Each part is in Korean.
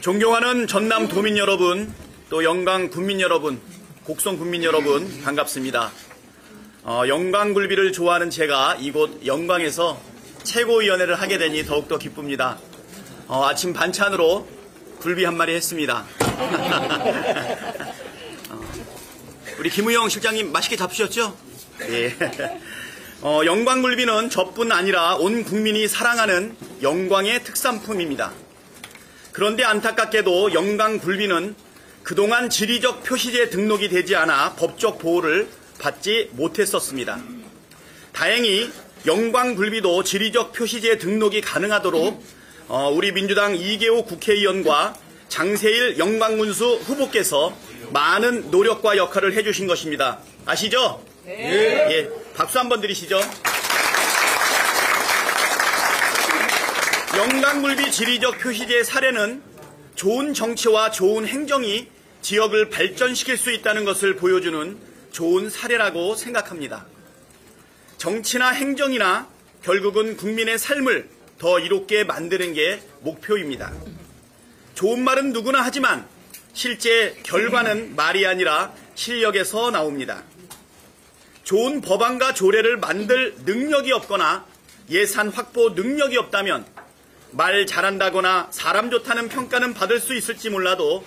존경하는 전남 도민 여러분, 또 영광 군민 여러분, 곡성 군민 여러분, 반갑습니다. 어, 영광굴비를 좋아하는 제가 이곳 영광에서 최고위원회를 하게 되니 더욱더 기쁩니다. 어, 아침 반찬으로 굴비 한 마리 했습니다. 어, 우리 김우영 실장님 맛있게 잡수셨죠? 예. 어, 영광굴비는 저뿐 아니라 온 국민이 사랑하는 영광의 특산품입니다. 그런데 안타깝게도 영광굴비는 그동안 지리적 표시제 등록이 되지 않아 법적 보호를 받지 못했었습니다. 다행히 영광 굴비도 지리적 표시제 등록이 가능하도록 어, 우리 민주당 이계호 국회의원과 장세일 영광군수 후보께서 많은 노력과 역할을 해주신 것입니다. 아시죠? 네. 예, 박수 한번 드리시죠. 영광굴비 지리적 표시제 사례는 좋은 정치와 좋은 행정이 지역을 발전시킬 수 있다는 것을 보여주는 좋은 사례라고 생각합니다. 정치나 행정이나 결국은 국민의 삶을 더 이롭게 만드는 게 목표입니다. 좋은 말은 누구나 하지만 실제 결과는 말이 아니라 실력에서 나옵니다. 좋은 법안과 조례를 만들 능력이 없거나 예산 확보 능력이 없다면 말 잘한다거나 사람 좋다는 평가는 받을 수 있을지 몰라도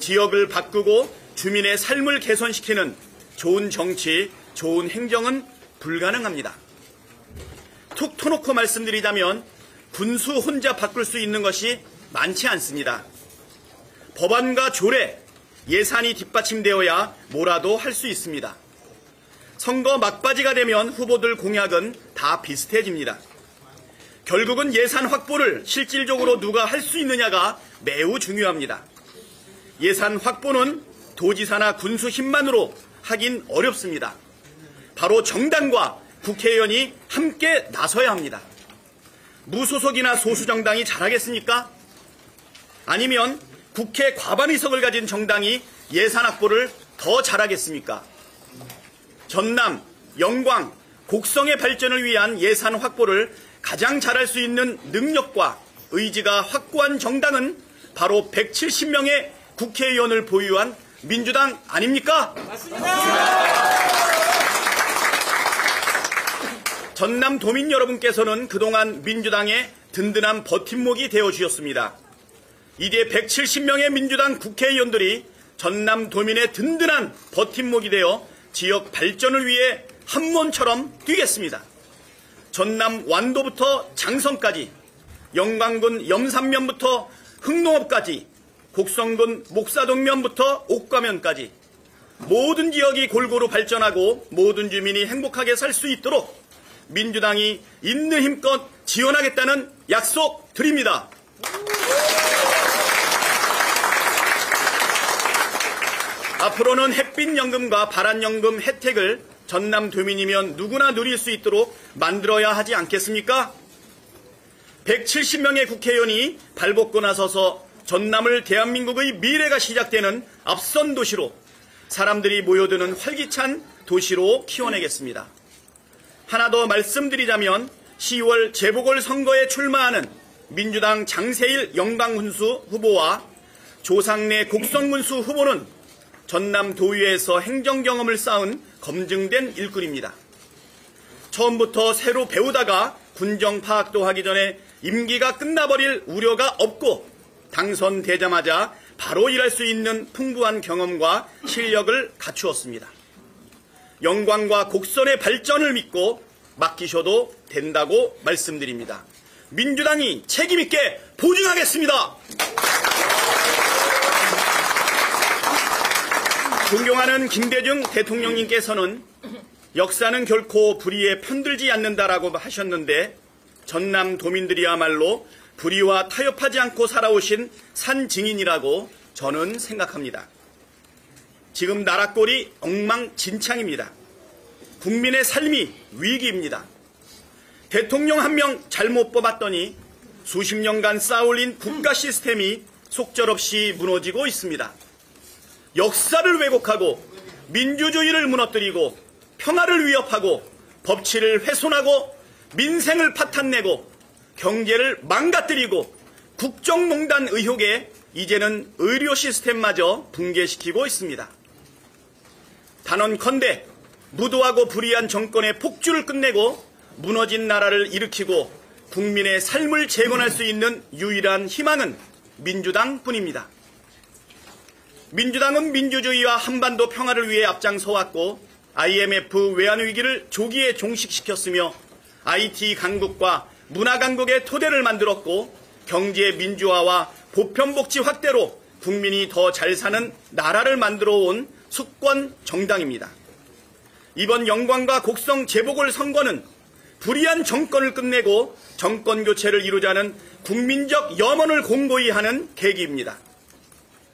지역을 바꾸고 주민의 삶을 개선시키는 좋은 정치, 좋은 행정은 불가능합니다. 툭 터놓고 말씀드리자면 군수 혼자 바꿀 수 있는 것이 많지 않습니다. 법안과 조례, 예산이 뒷받침되어야 뭐라도 할 수 있습니다. 선거 막바지가 되면 후보들 공약은 다 비슷해집니다. 결국은 예산 확보를 실질적으로 누가 할 수 있느냐가 매우 중요합니다. 예산 확보는 도지사나 군수 힘만으로 하긴 어렵습니다. 바로 정당과 국회의원이 함께 나서야 합니다. 무소속이나 소수정당이 잘하겠습니까? 아니면 국회 과반 의석을 가진 정당이 예산 확보를 더 잘하겠습니까? 전남, 영광, 곡성의 발전을 위한 예산 확보를 가장 잘할 수 있는 능력과 의지가 확고한 정당은 바로 170명의 국회의원을 보유한 민주당 아닙니까? 맞습니다. 전남 도민 여러분께서는 그동안 민주당의 든든한 버팀목이 되어 주셨습니다. 이제 170명의 민주당 국회의원들이 전남 도민의 든든한 버팀목이 되어 지역 발전을 위해 한몬처럼 뛰겠습니다. 전남 완도부터 장성까지, 영광군 염산면부터 흑농업까지, 곡성군 목사동면부터 옥과면까지 모든 지역이 골고루 발전하고 모든 주민이 행복하게 살 수 있도록 민주당이 있는 힘껏 지원하겠다는 약속 드립니다. 앞으로는 햇빛연금과 발안연금 혜택을 전남 도민이면 누구나 누릴 수 있도록 만들어야 하지 않겠습니까? 170명의 국회의원이 발벗고 나서서 전남을 대한민국의 미래가 시작되는 앞선 도시로 사람들이 모여드는 활기찬 도시로 키워내겠습니다. 하나 더 말씀드리자면 10월 재보궐선거에 출마하는 민주당 장세일 영광군수 후보와 조상래 곡성군수 후보는 전남 도의회에서 행정 경험을 쌓은 검증된 일꾼입니다. 처음부터 새로 배우다가 군정 파악도 하기 전에 임기가 끝나버릴 우려가 없고 당선되자마자 바로 일할 수 있는 풍부한 경험과 실력을 갖추었습니다. 영광과 곡선의 발전을 믿고 맡기셔도 된다고 말씀드립니다. 민주당이 책임있게 보증하겠습니다. 존경하는 김대중 대통령님께서는 역사는 결코 불의에 편들지 않는다라고 하셨는데 전남 도민들이야말로 불의와 타협하지 않고 살아오신 산 증인이라고 저는 생각합니다. 지금 나라 꼴이 엉망진창입니다. 국민의 삶이 위기입니다. 대통령 한 명 잘못 뽑았더니 수십 년간 쌓아올린 국가 시스템이 속절없이 무너지고 있습니다. 역사를 왜곡하고 민주주의를 무너뜨리고 평화를 위협하고 법치를 훼손하고 민생을 파탄내고 경제를 망가뜨리고 국정농단 의혹에 이제는 의료 시스템마저 붕괴시키고 있습니다. 단언컨대 무도하고 불의한 정권의 폭주를 끝내고 무너진 나라를 일으키고 국민의 삶을 재건할 수 있는 유일한 희망은 민주당 뿐입니다. 민주당은 민주주의와 한반도 평화를 위해 앞장서왔고 IMF 외환위기를 조기에 종식시켰으며 IT 강국과 문화 강국의 토대를 만들었고 경제 민주화와 보편복지 확대로 국민이 더 잘 사는 나라를 만들어 온 수권 정당입니다. 이번 영광과 곡성 재보궐 선거는 불의한 정권을 끝내고 정권 교체를 이루자는 국민적 염원을 공고히 하는 계기입니다.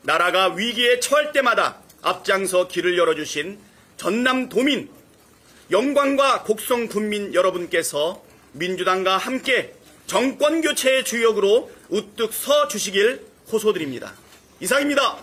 나라가 위기에 처할 때마다 앞장서 길을 열어주신 전남 도민, 영광과 곡성 군민 여러분께서 민주당과 함께 정권 교체의 주역으로 우뚝 서 주시길 호소드립니다. 이상입니다.